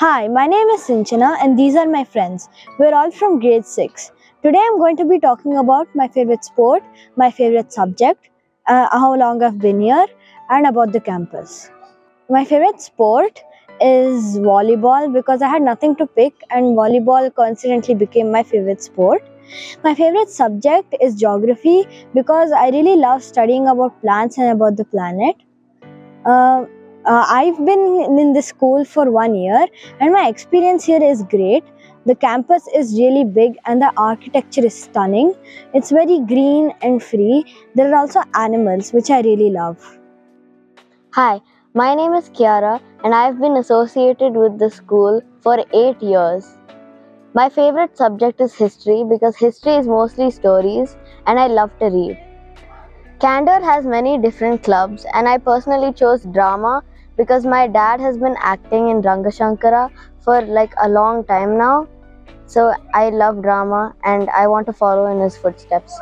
Hi, my name is Sinchana and these are my friends. We're all from grade 6. Today I'm going to be talking about my favorite sport, my favorite subject, uh, how long I've been here, and about the campus. My favorite sport is volleyball because I had nothing to pick and volleyball coincidentally became my favorite sport. My favorite subject is geography because I really love studying about plants and about the planet. Uh, uh, I've been in this school for one year and my experience here is great. The campus is really big and the architecture is stunning. It's very green and free. There are also animals, which I really love. Hi, my name is Kiara and I've been associated with the school for 8 years. My favorite subject is history because history is mostly stories and I love to read. Candor has many different clubs and I personally chose drama because my dad has been acting in Rangashankara for like a long time now. So I love drama and I want to follow in his footsteps.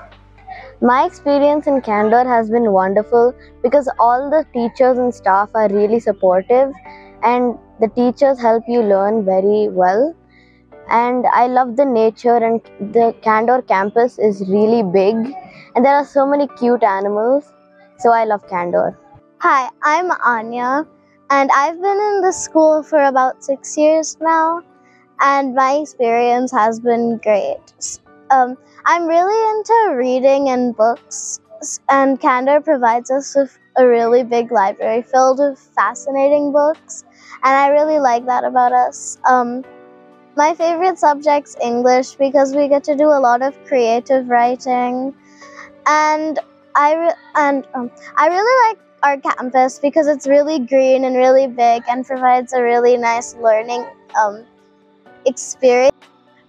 My experience in Candor has been wonderful because all the teachers and staff are really supportive and the teachers help you learn very well and I love the nature and the Candor campus is really big and there are so many cute animals. So I love Candor. Hi, I'm Anya and I've been in this school for about six years now and my experience has been great. Um, I'm really into reading and books and Candor provides us with a really big library filled with fascinating books and I really like that about us. Um, my favorite subject's English because we get to do a lot of creative writing, and I re- and um, I really like our campus because it's really green and really big and provides a really nice learning um, experience.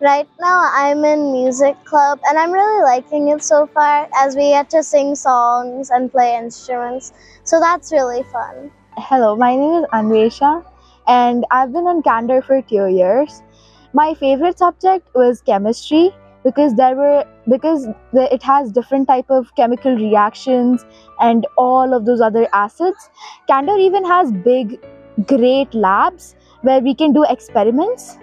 Right now, I'm in music club and I'm really liking it so far as we get to sing songs and play instruments. So that's really fun. Hello, my name is Anvesha and I've been on Candor for two years. My favorite subject was chemistry because there were because the, it has different type of chemical reactions and all of those other acids. Candor even has big, great labs where we can do experiments.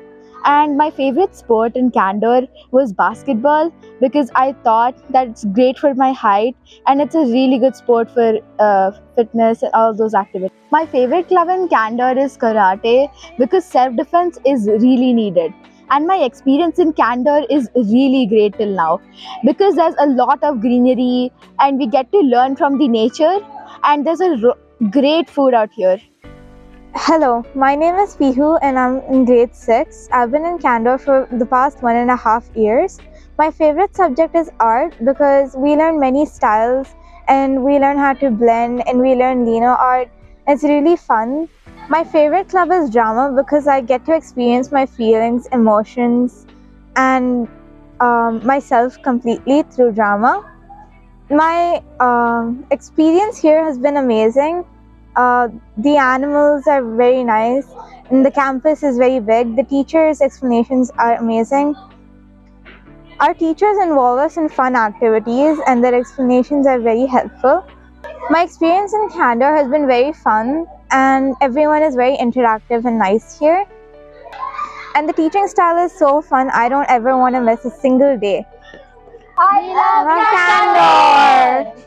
And my favorite sport in Candor was basketball because I thought that it's great for my height and it's a really good sport for uh, fitness and all those activities. My favorite club in Candor is karate because self defense is really needed. And my experience in Candor is really great till now because there's a lot of greenery and we get to learn from the nature and there's a great food out here. Hello, my name is Pihu and I'm in grade 6. I've been in Candor for the past one and a half years. My favorite subject is art because we learn many styles and we learn how to blend and we learn Lino art. It's really fun. My favorite club is drama because I get to experience my feelings, emotions, and um, myself completely through drama. My um, experience here has been amazing uh, the animals are very nice, and the campus is very big. The teachers' explanations are amazing. Our teachers involve us in fun activities, and their explanations are very helpful. My experience in Candor has been very fun, and everyone is very interactive and nice here. And the teaching style is so fun, I don't ever want to miss a single day. I love Candor!